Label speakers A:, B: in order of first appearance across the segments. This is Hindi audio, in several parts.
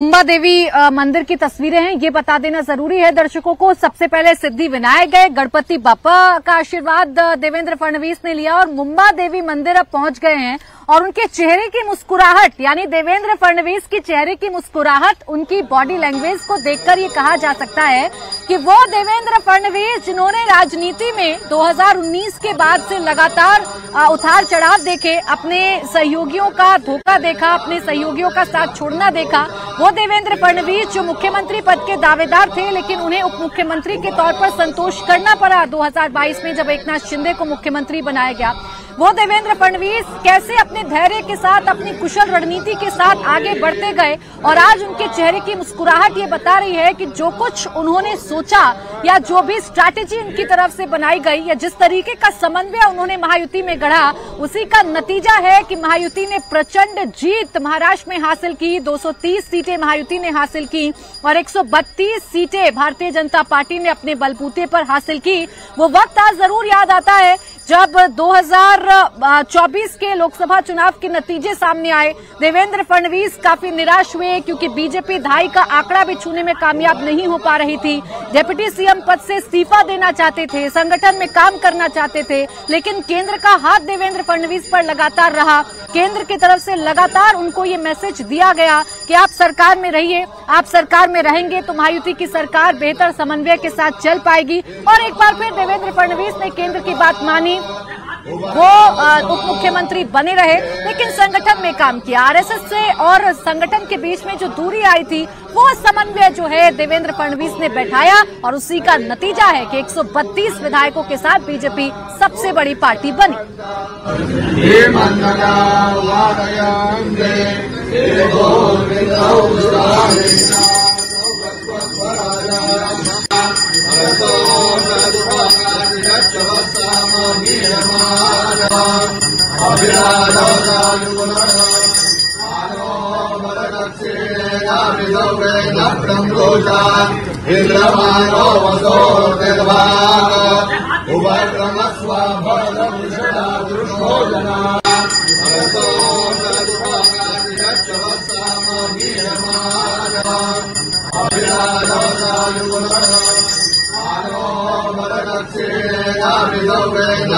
A: मुंबा देवी मंदिर की तस्वीरें हैं, ये बता देना ज़रूरी है दर्शकों को। सबसे पहले सिद्धि विनायक गए, गणपति बापा का आशीर्वाद देवेंद्र फडणवीस ने लिया और मुंबा देवी मंदिर अब पहुँच गए हैं। और उनके चेहरे की मुस्कुराहट, यानी देवेंद्र फडणवीस की चेहरे की मुस्कुराहट, उनकी बॉडी लैंग्वेज को देखकर ये कहा जा सकता है कि वो देवेंद्र फडणवीस, जिन्होंने राजनीति में 2019 के बाद से लगातार उतार चढ़ाव देखे, अपने सहयोगियों का धोखा देखा, अपने सहयोगियों का साथ छोड़ना देखा, वो देवेंद्र फडणवीस, जो मुख्यमंत्री पद के दावेदार थे, लेकिन उन्हें उप मुख्यमंत्री के तौर पर संतोष करना पड़ा 2022 में, जब एकनाथ शिंदे को मुख्यमंत्री बनाया गया। वो देवेंद्र फडणवीस कैसे अपने धैर्य के साथ, अपनी कुशल रणनीति के साथ आगे बढ़ते गए और आज उनके चेहरे की मुस्कुराहट ये बता रही है कि जो कुछ उन्होंने सोचा या जो भी स्ट्रैटेजी उनकी तरफ़ से बनाई गई या जिस तरीके का समन्वय उन्होंने महायुति में गढ़ा, उसी का नतीजा है कि महायुति ने प्रचंड जीत महाराष्ट्र में हासिल की 230 सीटें महायुति ने हासिल की और 132 सीटें भारतीय जनता पार्टी ने अपने बलबूते पर हासिल की। वो वक्त आज ज़रूर याद आता है जब 2024 के लोकसभा चुनाव के नतीजे सामने आए, देवेंद्र फडणवीस काफ़ी निराश हुए क्योंकि बीजेपी ढाई का आंकड़ा भी छूने में कामयाब नहीं हो पा रही थी। डेप्यूटी सीएम पद से इस्तीफा देना चाहते थे, संगठन में काम करना चाहते थे, लेकिन केंद्र का हाथ देवेंद्र फडणवीस पर लगातार रहा। केंद्र की तरफ़ से लगातार उनको ये मैसेज दिया गया कि आप सरकार में रहिए, आप सरकार में रहेंगे तो महायुति की सरकार बेहतर समन्वय के साथ चल पाएगी। और एक बार फिर देवेंद्र फडणवीस ने केंद्र की बात मानी वो उप मुख्यमंत्री बने रहे, लेकिन संगठन में काम किया। आरएसएस से और संगठन के बीच में जो दूरी आई थी, वो समन्वय जो है देवेंद्र फडणवीस ने बैठाया, और उसी का नतीजा है कि 132 विधायकों के साथ बीजेपी सबसे बड़ी पार्टी बनी।
B: इन्द्रमानो वसो निर्भाग उभक्रमस्व भरदवृषणा दृष्टो जना नदुभागादिरच्चवत्सामभीरमाना अभिराधोदायुगुणः आनो वरदक्षिणेनाभिदौ वेदप्रं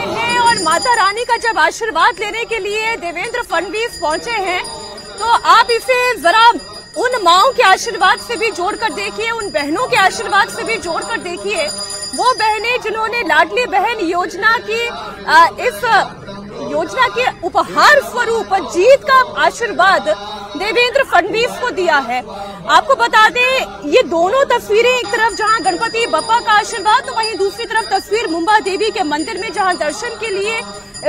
C: माता रानी का जब आशीर्वाद लेने के लिए देवेंद्र फडणवीस पहुँचे हैं तो आप इसे जरा उन माओ के आशीर्वाद से भी जोड़कर देखिए, उन बहनों के आशीर्वाद से भी जोड़कर देखिए। वो बहनें जिन्होंने लाडली बहन योजना की इस योजना के उपहार स्वरूप जीत का आशीर्वाद देवेंद्र फडणवीस को दिया है। आपको बता दें, ये दोनों तस्वीरें एक तरफ़ जहाँ गणपति बप्पा का आशीर्वाद तो वहीं दूसरी तरफ़ तस्वीर मुंबा देवी के मंदिर में जहाँ दर्शन के लिए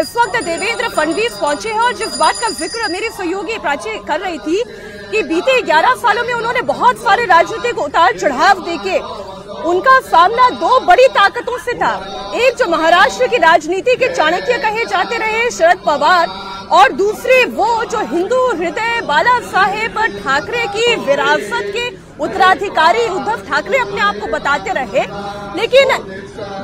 C: इस वक्त देवेंद्र फडणवीस पहुँचे हैं। और जिस बात का ज़िक्र मेरी सहयोगी प्राची कर रही थी कि बीते 11 सालों में उन्होंने बहुत सारे राजनीतिक उतार चढ़ाव देके उनका सामना दो बड़ी ताकतों से था। एक जो महाराष्ट्र की राजनीति के चाणक्य कहे जाते रहे, शरद पवार, और दूसरे वो जो हिंदू हृदय बाला साहेब ठाकरे की विरासत के उत्तराधिकारी उद्धव ठाकरे अपने आप को बताते रहे। लेकिन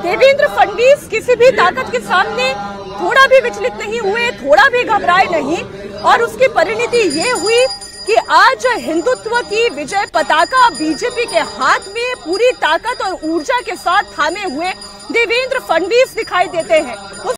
C: देवेंद्र फडणवीस किसी भी ताकत के सामने थोड़ा भी विचलित नहीं हुए, थोड़ा भी घबराए नहीं, और उसकी परिणति ये हुई कि आज हिंदुत्व की विजय पताका बीजेपी के हाथ में पूरी ताकत और ऊर्जा के साथ थामे हुए देवेंद्र फडणवीस दिखाई देते हैं।